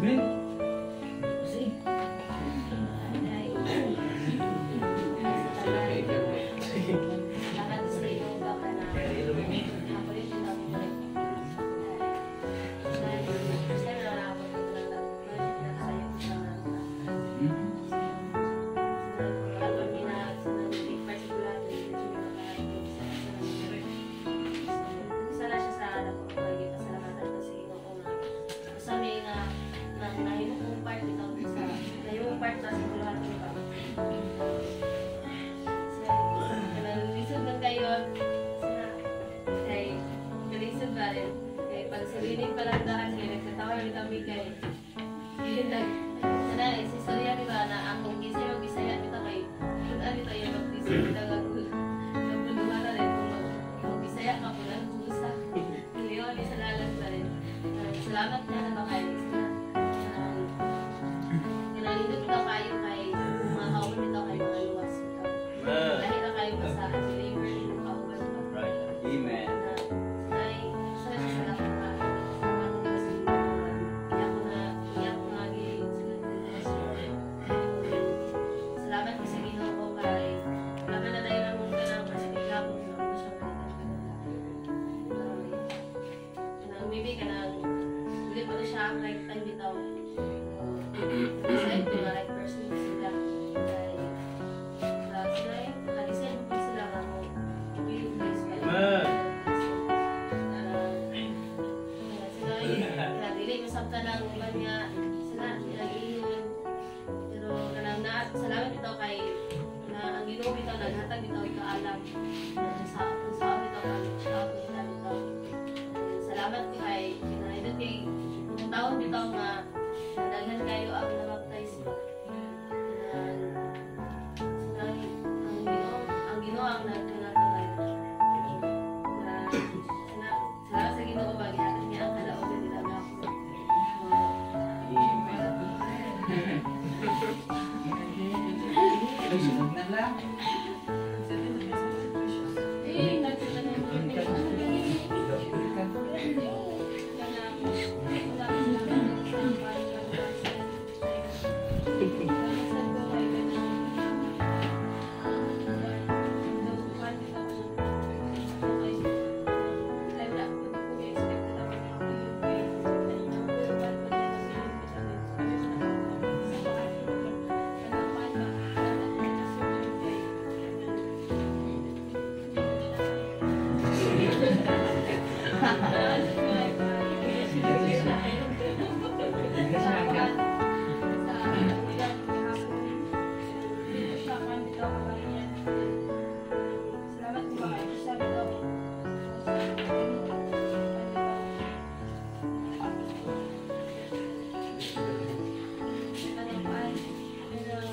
没 Salamat na. life.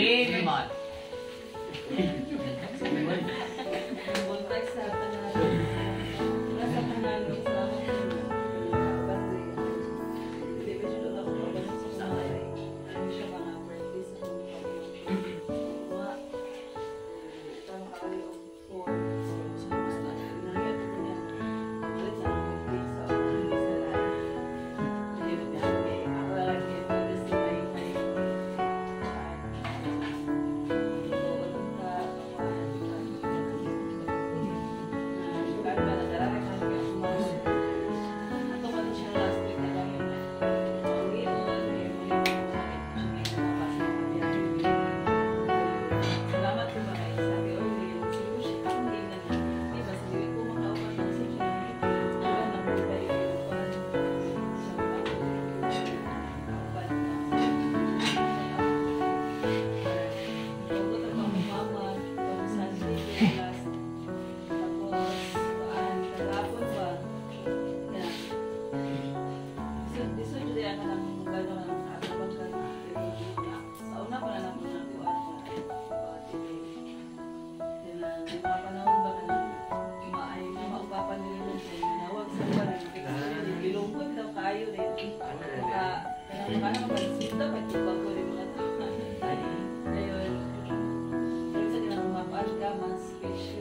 Amen.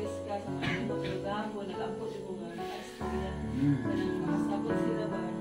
nag-practice ka sa mga gago, nag-ampo sa mga nag-eskwela, kanang makasabot sila ba